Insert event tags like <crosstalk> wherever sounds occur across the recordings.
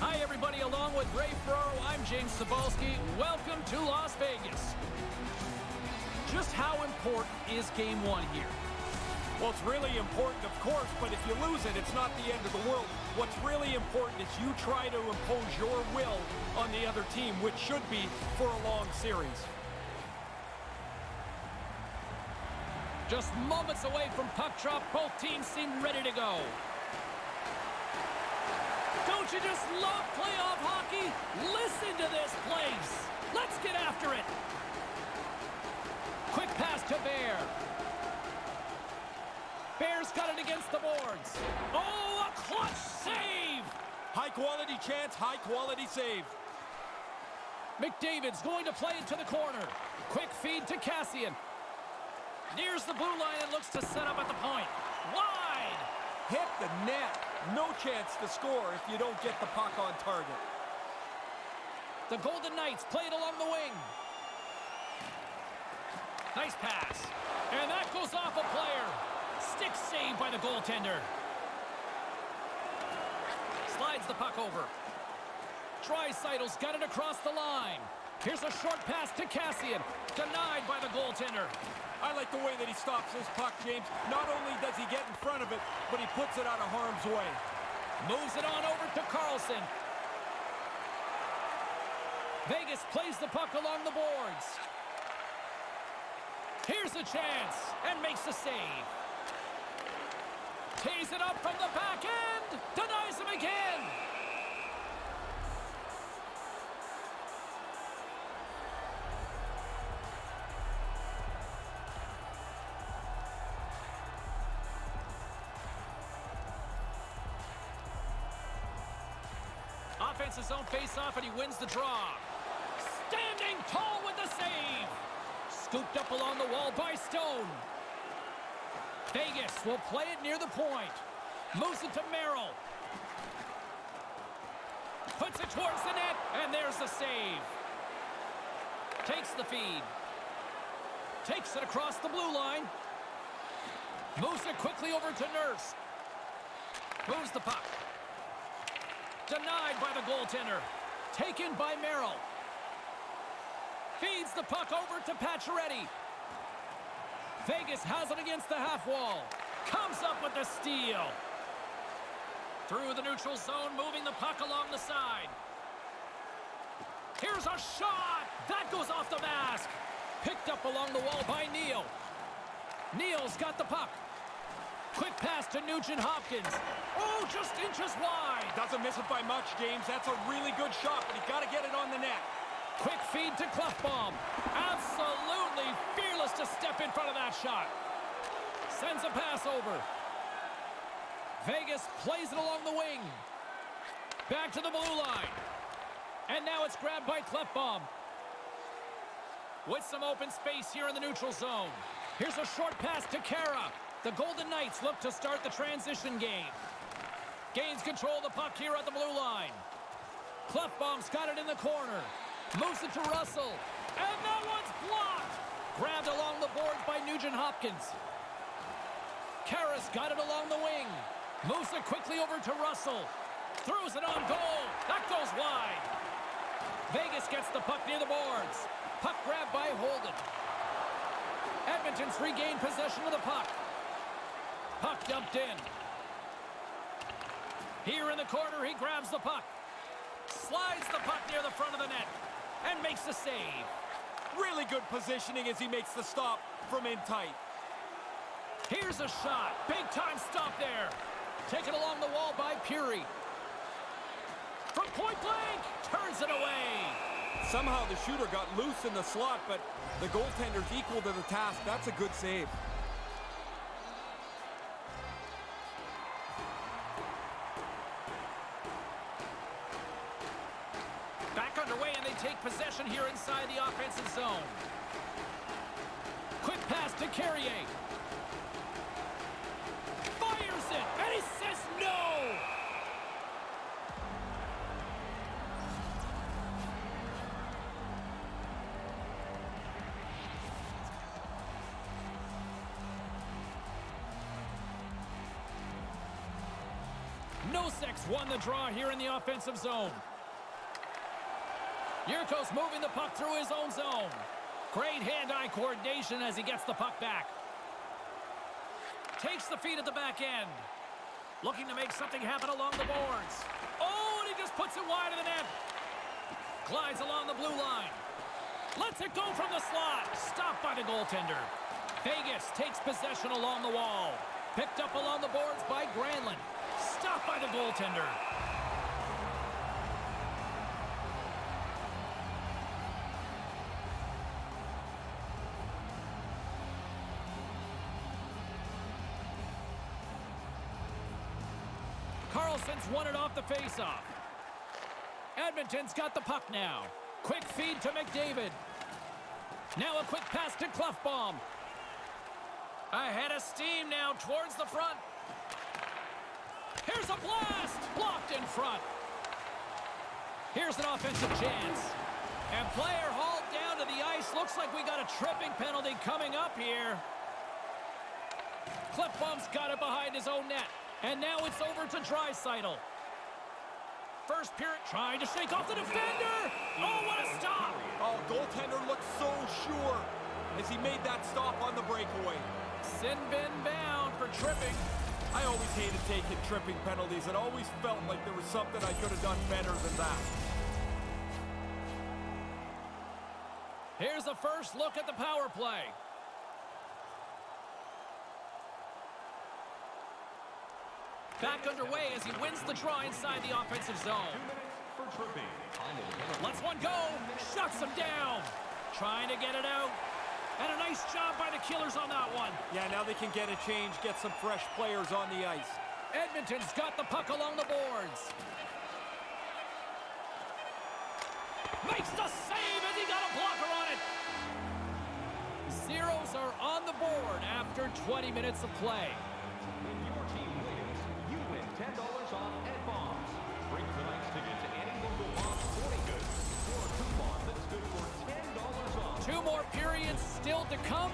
Hi, everybody. Along with Ray Ferraro, I'm James Cybulski. Welcome to Las Vegas. Just how important is Game 1 here? Well, it's really important, of course, but if you lose it, it's not the end of the world. What's really important is you try to impose your will on the other team, which should be for a long series. Just moments away from puck drop, both teams seem ready to go. Don't you just love playoff hockey? Listen to this place. Let's get after it. Quick pass to Bear. Bear's got it against the boards. Oh, a clutch save! High quality chance, high quality save. McDavid's going to play it to the corner. Quick feed to Kassian. Nears the blue line and looks to set up at the point. Wide! Hit the net. No chance to score if you don't get the puck on target. The Golden Knights play it along the wing. Nice pass. And that goes off a player. Stick save by the goaltender. Slides the puck over. Draisaitl's got it across the line. Here's a short pass to Kassian. Denied by the goaltender. I like the way that he stops this puck, James. Not only does he get in front of it, but he puts it out of harm's way. Moves it on over to Karlsson. Vegas plays the puck along the boards. Here's a chance, and makes the save. Tees it up from the back end. Denies him again. Face-off, and he wins the draw. Standing tall with the save. Scooped up along the wall by Stone. Vegas will play it near the point. Moves it to Merrill. Puts it towards the net, and there's the save. Takes the feed. Takes it across the blue line. Moves it quickly over to Nurse. Moves the puck. Denied by the goaltender. Taken by Merrill. Feeds the puck over to Pacioretty. Vegas has it against the half wall. Comes up with the steal. Through the neutral zone, moving the puck along the side. Here's a shot! That goes off the mask. Picked up along the wall by Neal. Neal's got the puck. Quick pass to Nugent Hopkins. Oh, just inches wide. Doesn't miss it by much, James. That's a really good shot, but he got to get it on the net. Quick feed to Klefbom. Absolutely fearless to step in front of that shot. Sends a pass over. Vegas plays it along the wing. Back to the blue line. And now it's grabbed by Klefbom. With some open space here in the neutral zone. Here's a short pass to Kara. The Golden Knights look to start the transition game. Gains control of the puck here at the blue line. Klefbom's got it in the corner. Moves it to Russell. And that one's blocked. Grabbed along the boards by Nugent Hopkins. Karras got it along the wing. Moves it quickly over to Russell. Throws it on goal. That goes wide. Vegas gets the puck near the boards. Puck grabbed by Holden. Edmonton's regained possession of the puck. Puck dumped in. Here in the corner, he grabs the puck. Slides the puck near the front of the net. And makes the save. Really good positioning as he makes the stop from in tight. Here's a shot. Big time stop there. Taken along the wall by Puri. From point blank, turns it away. Somehow the shooter got loose in the slot, but the goaltender's equal to the task. That's a good save. Offensive zone. Quick pass to Carrier. Fires it, and he says no! Nosek's won the draw here in the offensive zone. Yurko's moving the puck through his own zone. Great hand-eye coordination as he gets the puck back. Takes the feed at the back end. Looking to make something happen along the boards. Oh, and he just puts it wide of the net. Glides along the blue line. Lets it go from the slot. Stopped by the goaltender. Vegas takes possession along the wall. Picked up along the boards by Granlund. Stopped by the goaltender. Karlsson's won it off the faceoff. Edmonton's got the puck now. Quick feed to McDavid. Now a quick pass to Klefbom. Ahead of steam now towards the front. Here's a blast! Blocked in front. Here's an offensive chance. And player hauled down to the ice. Looks like we got a tripping penalty coming up here. Klefbom's got it behind his own net. And now it's over to Draisaitl. First period trying to shake off the defender. Oh, what a stop! Oh, goaltender looked so sure as he made that stop on the breakaway. Sin bin bound for tripping. I always hated taking tripping penalties. It always felt like there was something I could have done better than that. Here's the first look at the power play. Back underway as he wins the draw inside the offensive zone. Let's one go. Shuts him down. Trying to get it out. And a nice job by the Killers on that one. Yeah, now they can get a change, get some fresh players on the ice. Edmonton's got the puck along the boards. Makes the save, and he got a blocker on it. Zeros are on the board after 20 minutes of play. If your team wins, you win $10 off at Bombs. Bring tonight's ticket to any local Bob's Sporting Goods for a coupon that's good for $10 off. Two more periods still to come.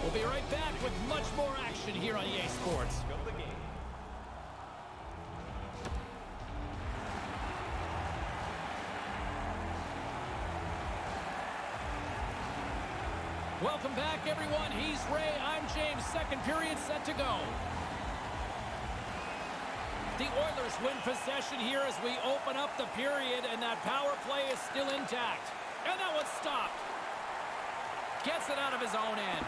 We'll be right back with much more action here on EA Sports. Of the game. Welcome back, everyone. He's Ray. I'm James. Second period set to go. The Oilers win possession here as we open up the period, and that power play is still intact. And that one's stopped. Gets it out of his own end.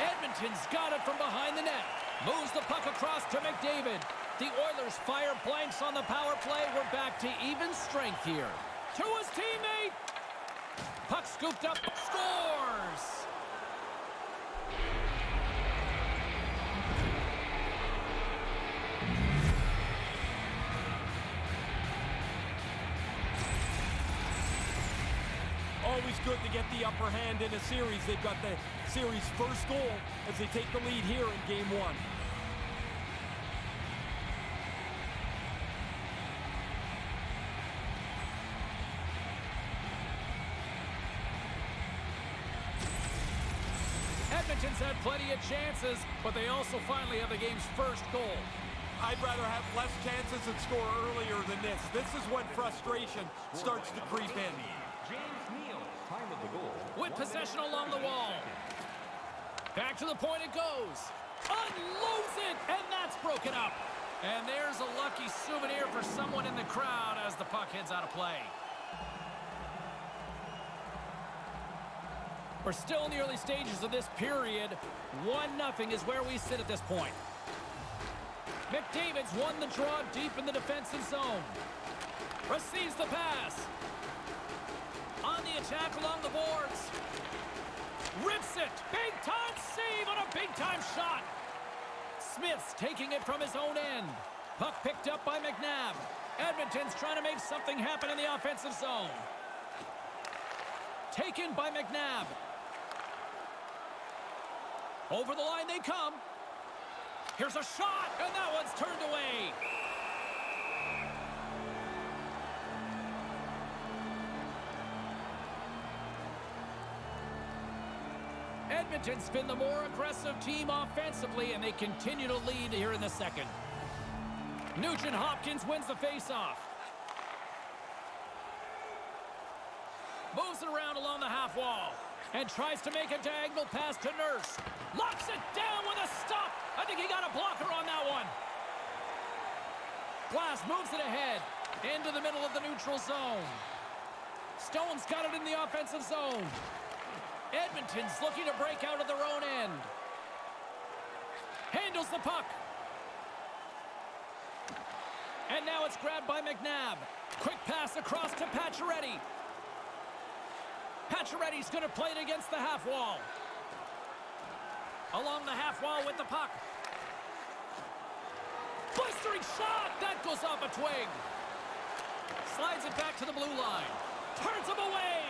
Edmonton's got it from behind the net. Moves the puck across to McDavid. The Oilers fire blanks on the power play. We're back to even strength here. To his teammate. Puck scooped up. Scores! Always good to get the upper hand in a series. They've got the series' first goal as they take the lead here in game one. Edmonton's had plenty of chances, but they also finally have the game's first goal. I'd rather have less chances and score earlier than this. This is when frustration starts to creep in. James Neal, time of the goal. With possession along the wall. Back to the point it goes. Unloads it, and that's broken up. And there's a lucky souvenir for someone in the crowd as the puck heads out of play. We're still in the early stages of this period. 1-0 is where we sit at this point. McDavid's won the draw deep in the defensive zone. Receives the pass. Attack along the boards. Rips it. Big time save on a big time shot. Smith's taking it from his own end. Puck picked up by McNabb. Edmonton's trying to make something happen in the offensive zone. Taken by McNabb. Over the line they come. Here's a shot, and that one's turned away. Edmonton's been the more aggressive team offensively, and they continue to lead here in the second. Nugent Hopkins wins the faceoff. Moves it around along the half wall and tries to make a diagonal pass to Nurse. Locks it down with a stop. I think he got a blocker on that one. Glass moves it ahead into the middle of the neutral zone. Stone's got it in the offensive zone. Edmonton's looking to break out of their own end. Handles the puck. And now it's grabbed by McNabb. Quick pass across to Pacioretty. Pacioretty's going to play it against the half wall. Along the half wall with the puck. Blistering shot! That goes off a twig. Slides it back to the blue line. Turns him away.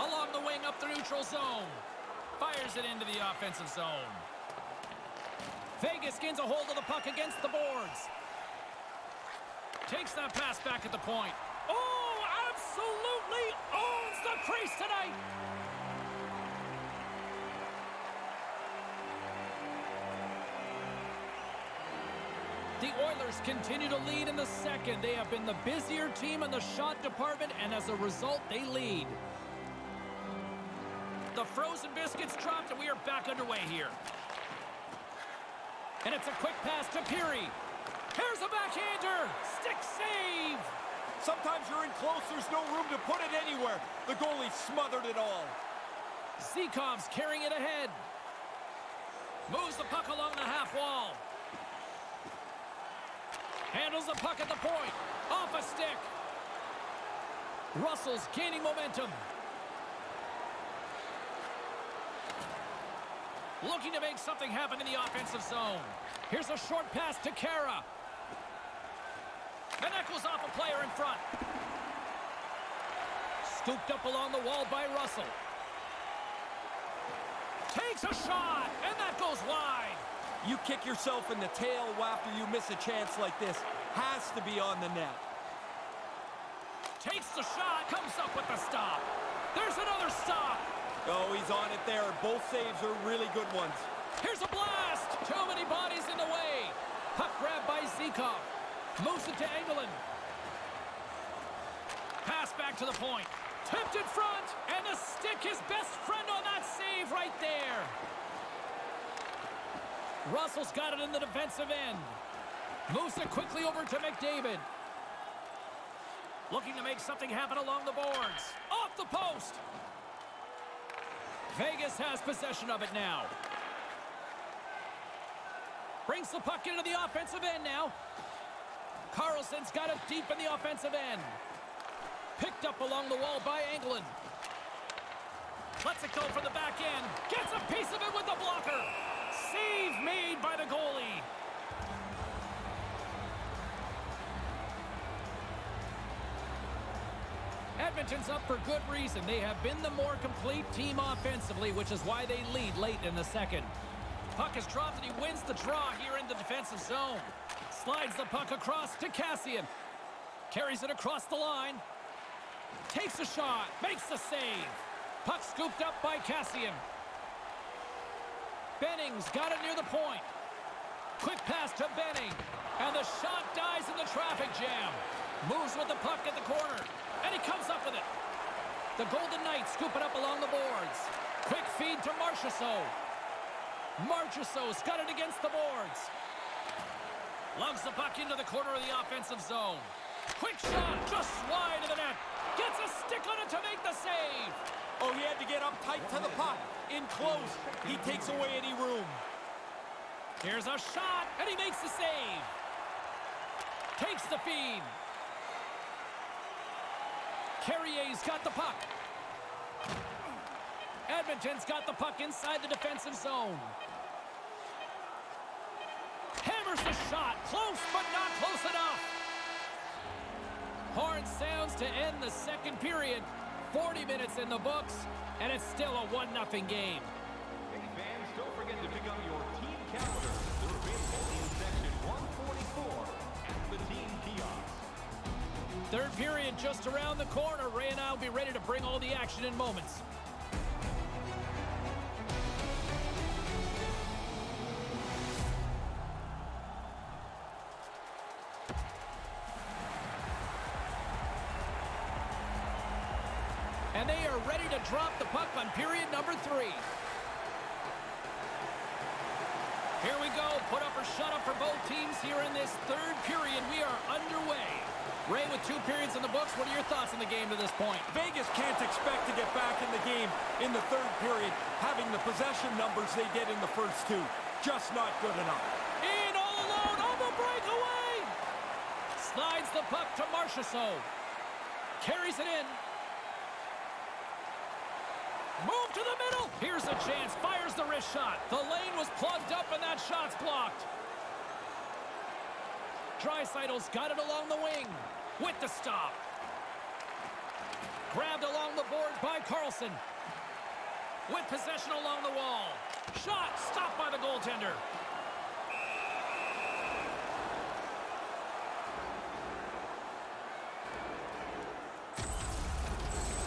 Along the wing up the neutral zone. Fires it into the offensive zone. Vegas gains a hold of the puck against the boards. Takes that pass back at the point. Oh, absolutely owns the crease tonight. The Oilers continue to lead in the second. They have been the busier team in the shot department, and as a result, they lead. The frozen biscuits dropped, and we are back underway here. And it's a quick pass to Peary. Here's a backhander. Stick save. Sometimes you're in close, there's no room to put it anywhere. The goalie smothered it all. Zykov's carrying it ahead. Moves the puck along the half wall. Handles the puck at the point. Off a stick. Russell's gaining momentum. Looking to make something happen in the offensive zone. Here's a short pass to Kara. And that goes off a player in front. Scooped up along the wall by Russell. Takes a shot, and that goes wide. You kick yourself in the tail after you miss a chance like this. Has to be on the net. Takes the shot, comes up with the stop. There's another stop. Oh, he's on it there. Both saves are really good ones. Here's a blast. Too many bodies in the way. Puck grabbed by Zykov. Moves it to Engelland. Pass back to the point. Tipped in front, and the stick his best friend on that save right there. Russell's got it in the defensive end. Moves it quickly over to McDavid. Looking to make something happen along the boards. Off the post. Vegas has possession of it now. Brings the puck into the offensive end now. Karlsson's got it deep in the offensive end. Picked up along the wall by Engelland. Lets it go for the back end. Gets a piece of it with the blocker. Save made by the goalie. Edmonton's up for good reason. They have been the more complete team offensively, which is why they lead late in the second. Puck is dropped and he wins the draw here in the defensive zone. Slides the puck across to Kassian. Carries it across the line. Takes a shot. Makes the save. Puck scooped up by Kassian. Benning's got it near the point. Quick pass to Benning. And the shot dies in the traffic jam. Moves with the puck at the corner. And he comes up with it. The Golden Knights scoop it up along the boards. Quick feed to Marchessault. Marchessault's got it against the boards. Lugs the puck into the corner of the offensive zone. Quick shot, just wide of the net. Gets a stick on it to make the save. Oh, he had to get up tight to the puck. In close, he takes away any room. Here's a shot, and he makes the save. Takes the feed. Carrier's got the puck. Edmonton's got the puck inside the defensive zone. Hammers the shot. Close, but not close enough. Horn sounds to end the second period. 40 minutes in the books, and it's still a 1-0 game. Hey fans, don't forget to pick up your team calendar. Third period just around the corner. Ray and I will be ready to bring all the action in moments. Get back in the game in the third period, having the possession numbers they did in the first two. Just not good enough. In all alone on the breakaway! Slides the puck to Marchessault. Carries it in. Move to the middle. Here's a chance. Fires the wrist shot. The lane was plugged up and that shot's blocked. Draisaitl's got it along the wing. With the stop. Grabbed along the boards by Karlsson. With possession along the wall. Shot stopped by the goaltender.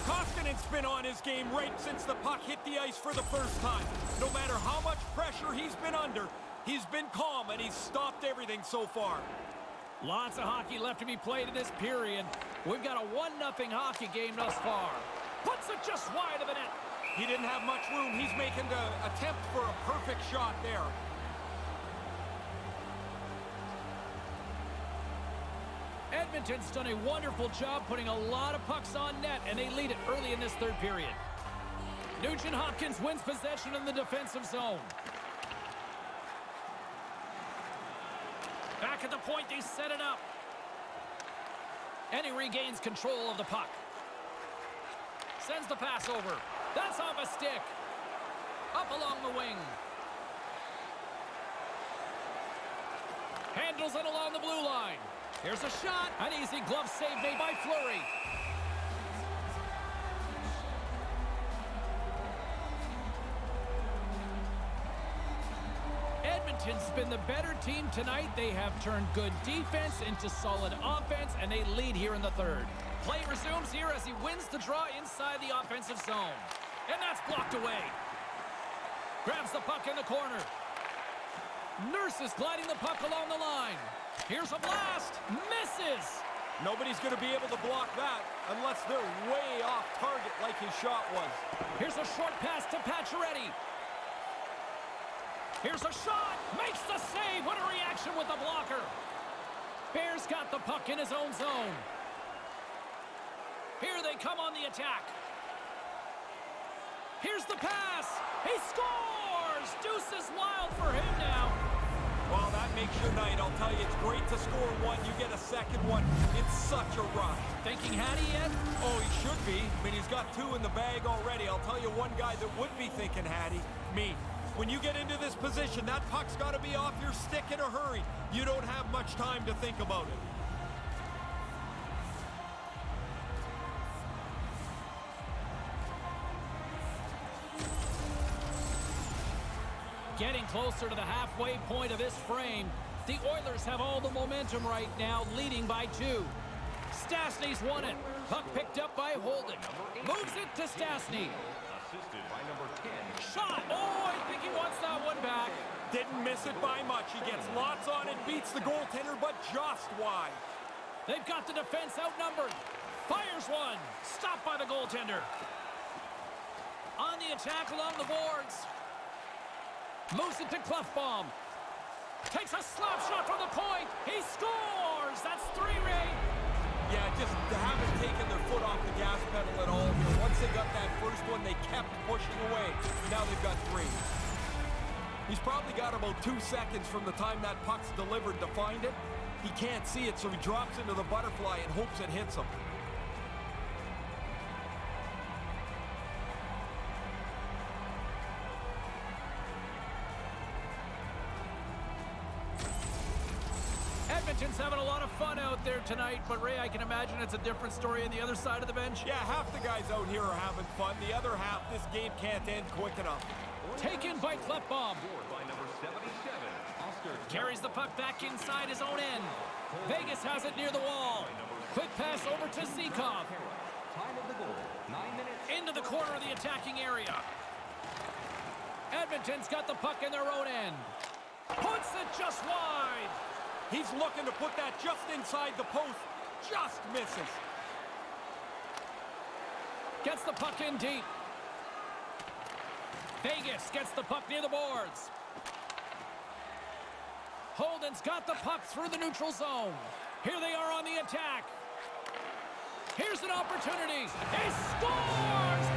Koskinen's been on his game right since the puck hit the ice for the first time. No matter how much pressure he's been under, he's been calm and he's stopped everything so far. Lots of hockey left to be played in this period. We've got a 1-0 hockey game thus far. Puts it just wide of the net. He didn't have much room. He's making the attempt for a perfect shot there. Edmonton's done a wonderful job putting a lot of pucks on net, and they lead it early in this third period. Nugent Hopkins wins possession in the defensive zone. Back at the point, they set it up. And he regains control of the puck. Sends the pass over. That's off a stick. Up along the wing. Handles it along the blue line. Here's a shot. An easy glove save made by Fleury. Edmonton's been the better team tonight. They have turned good defense into solid offense, and they lead here in the third. Play resumes here as he wins the draw inside the offensive zone. And that's blocked away. Grabs the puck in the corner. Nurse is gliding the puck along the line. Here's a blast. Misses. Nobody's going to be able to block that unless they're way off target like his shot was. Here's a short pass to Pacioretty. Here's a shot. Makes the save. What a reaction with the blocker. Bears got the puck in his own zone. Here they come on the attack. Here's the pass. He scores. Deuce is wild for him now. Well, that makes your night. I'll tell you, it's great to score one. You get a second one. It's such a rush. Thinking Hattie yet? Oh, he should be. I mean, he's got two in the bag already. I'll tell you one guy that would be thinking Hattie, me. When you get into this position, that puck's got to be off your stick in a hurry. You don't have much time to think about it. Getting closer to the halfway point of this frame. The Oilers have all the momentum right now, leading by two. Stastny's won it. Puck picked up by Holden. Moves it to Stastny. Assisted by number 10. Shot! Oh, I think he wants that one back. Didn't miss it by much. He gets lots on it, beats the goaltender, but just wide. They've got the defense outnumbered. Fires one. Stopped by the goaltender. On the attack along the boards. Moves it to Klefbom. Takes a slap shot from the point. He scores. That's three, Ray. Yeah, just haven't taken their foot off the gas pedal at all here. They got that first one, they kept pushing away. Now they've got three. He's probably got about two seconds from the time that puck's delivered to find it. He can't see it, so he drops into the butterfly and hopes it hits him. Edmonton's having a lot of fun out there tonight, but Ray, I can imagine it's a different story on the other side of the bench. Yeah, half the guys out here are having fun. The other half, this game can't end quick enough. Taken by Klefbom. By number 77, Oscar. Carries the puck back inside his own end. Vegas has it near the wall. Quick pass over to Zykov. Time of the goal, 9 minutes. Into the corner of the attacking area. Edmonton's got the puck in their own end. Puts it just wide. He's looking to put that just inside the post. Just misses. Gets the puck in deep. Vegas gets the puck near the boards. Holden's got the puck through the neutral zone. Here they are on the attack. Here's an opportunity. He scores!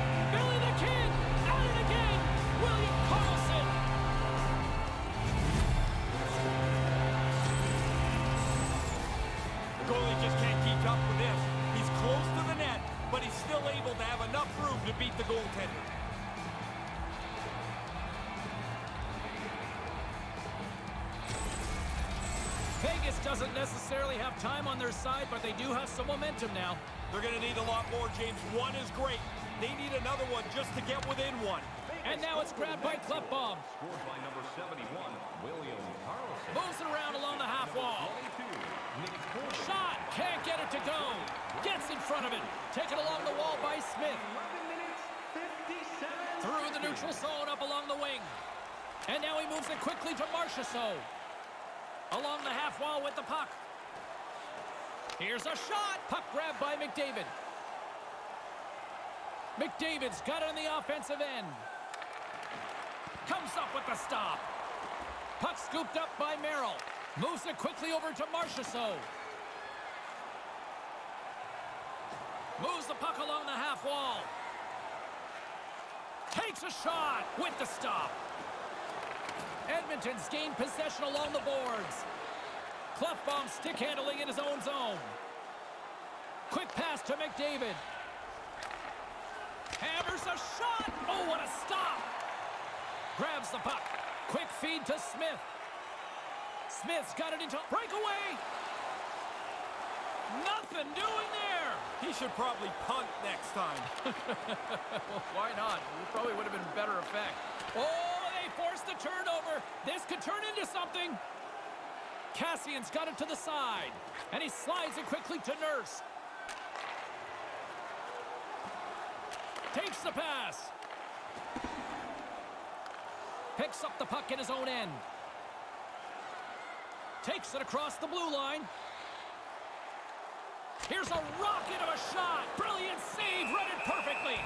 But he's still able to have enough room to beat the goaltender. Vegas doesn't necessarily have time on their side, but they do have some momentum now. They're going to need a lot more, James. One is great. They need another one just to get within one. And now it's grabbed by Klefbom. Scored by number 71, William Karlsson. Moves it around along the half wall. 22, Nick Porter. Shot. Can't get it to go. Gets in front of it. Taken along the wall by Smith. 11 minutes, 57 Through the neutral zone up along the wing. And now he moves it quickly to Marchessault. Along the half wall with the puck. Here's a shot. Puck grabbed by McDavid. McDavid's got it on the offensive end. Comes up with the stop. Puck scooped up by Merrill. Moves it quickly over to Marchessault. Moves the puck along the half wall. Takes a shot with the stop. Edmonton's gained possession along the boards. Klefbom stick handling in his own zone. Quick pass to McDavid. Hammers a shot. Oh, what a stop. Grabs the puck. Quick feed to Smith. Smith's got it into breakaway. Nothing doing there. He should probably punt next time. Well, <laughs> why not? It probably would have been better effect. Oh, they forced the turnover. This could turn into something. Kassian's got it to the side. And he slides it quickly to Nurse. Takes the pass. Picks up the puck in his own end. Takes it across the blue line. Here's a rocket of a shot. Brilliant save, read it perfectly.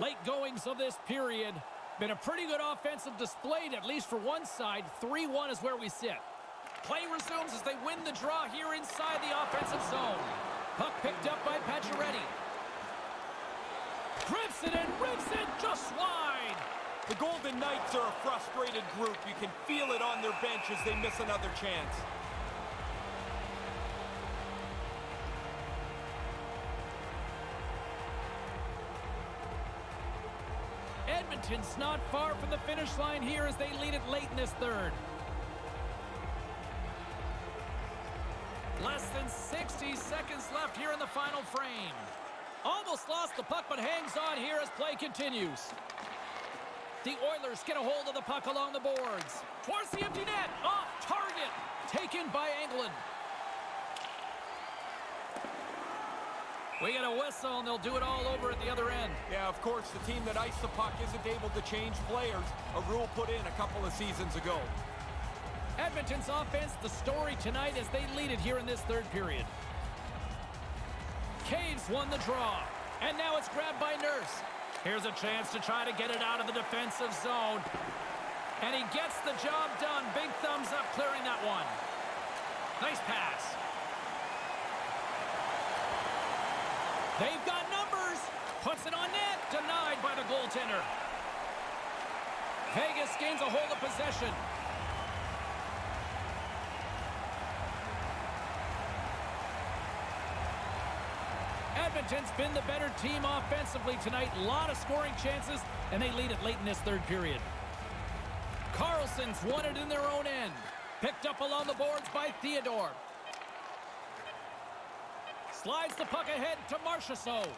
Late goings of this period. Been a pretty good offensive display, at least for one side. 3-1 is where we sit. Play resumes as they win the draw here inside the offensive zone. Puck picked up by Pacioretty. Grips it and rips it just wide. The Golden Knights are a frustrated group. You can feel it on their bench as they miss another chance. Edmonton's not far from the finish line here as they lead it late in this third. Less than 60 seconds left here in the final frame. Almost lost the puck, but hangs on here as play continues. The Oilers get a hold of the puck along the boards. Towards the empty net. Off target. Taken by Engelland. We get a whistle, and they'll do it all over at the other end. Yeah, of course, the team that iced the puck isn't able to change players, a rule put in a couple of seasons ago. Edmonton's offense, the story tonight as they lead it here in this third period. Caves won the draw. And now it's grabbed by Nurse. Here's a chance to try to get it out of the defensive zone. And he gets the job done. Big thumbs up clearing that one. Nice pass. They've got numbers. Puts it on net. Denied by the goaltender. Vegas gains a hold of possession. Edmonton's been the better team offensively tonight. A lot of scoring chances, and they lead it late in this third period. Karlsson's won it in their own end. Picked up along the boards by Theodore. Slides the puck ahead to Marchessault.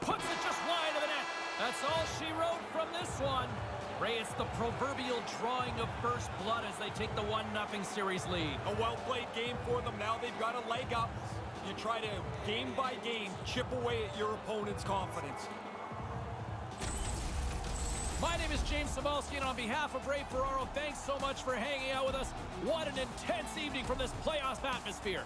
Puts it just wide of the net. That's all she wrote from this one. Ray, it's the proverbial drawing of first blood as they take the 1-0 series lead. A well-played game for them. Now they've got a leg up. You try to, game by game, chip away at your opponent's confidence. My name is James Cybulski, and on behalf of Ray Ferraro, thanks so much for hanging out with us. What an intense evening from this playoff atmosphere.